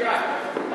Good try.